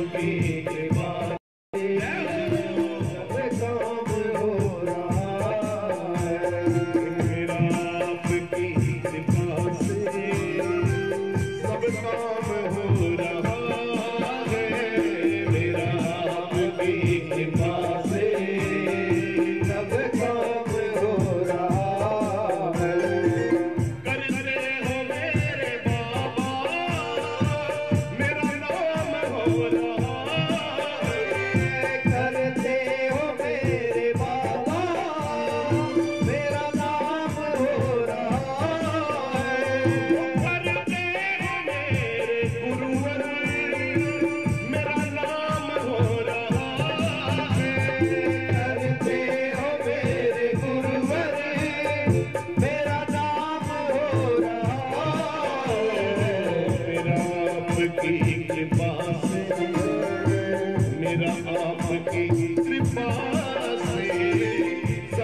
पे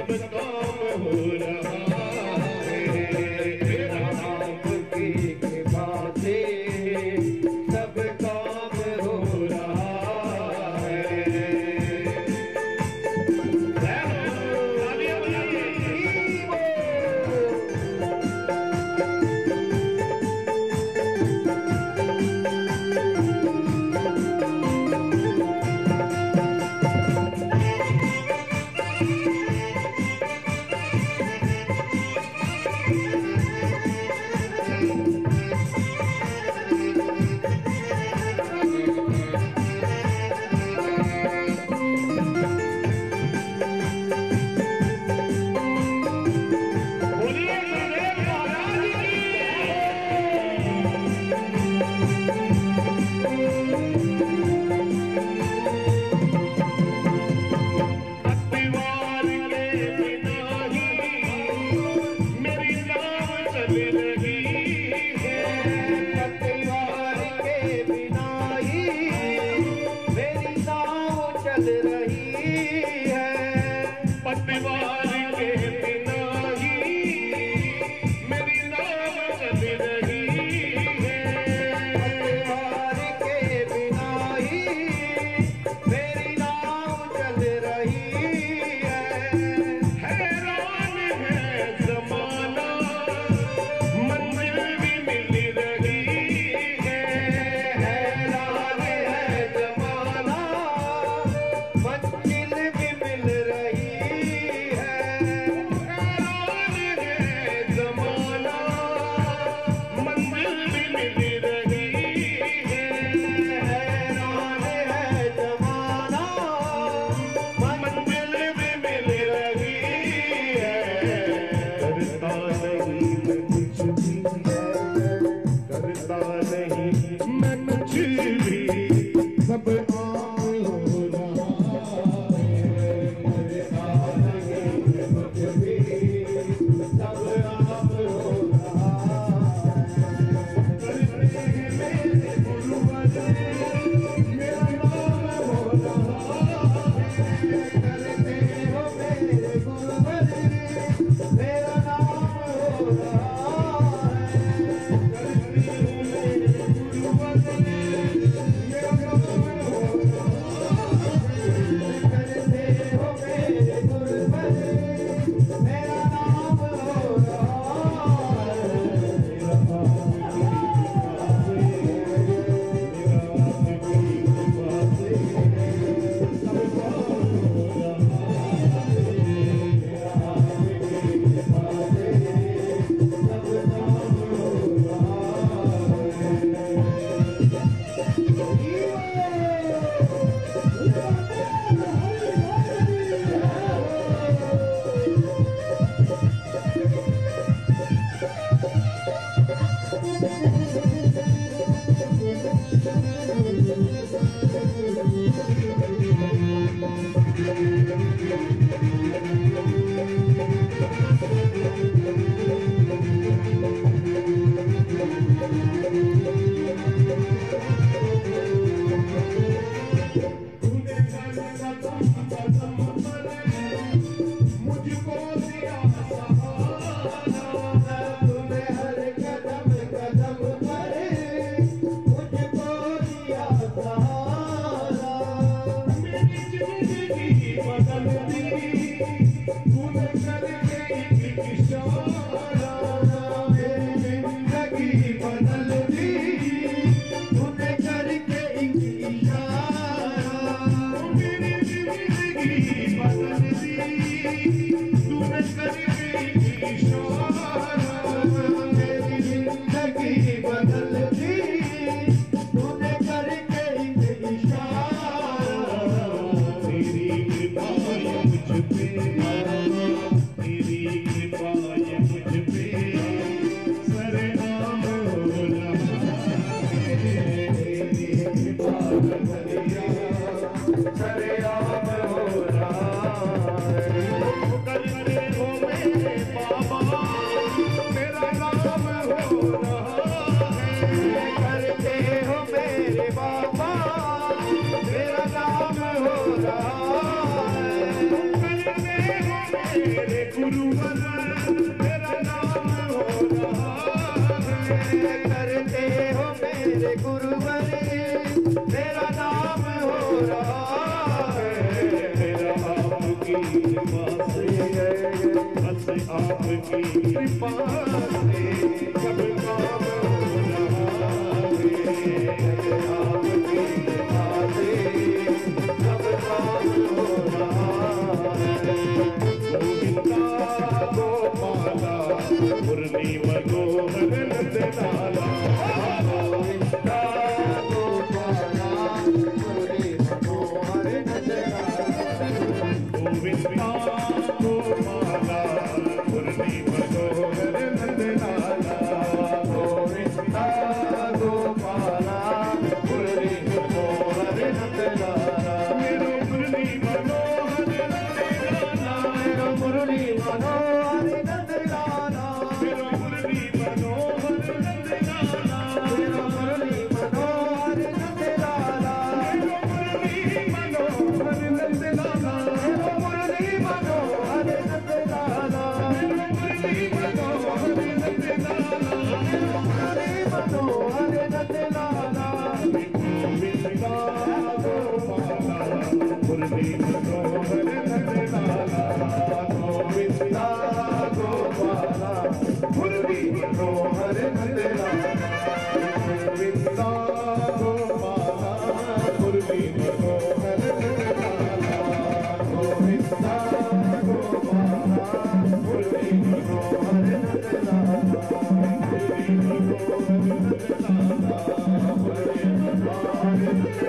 Thank happy birthday. कृपा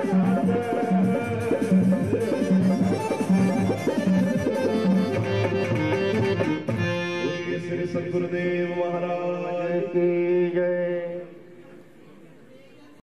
Thank you.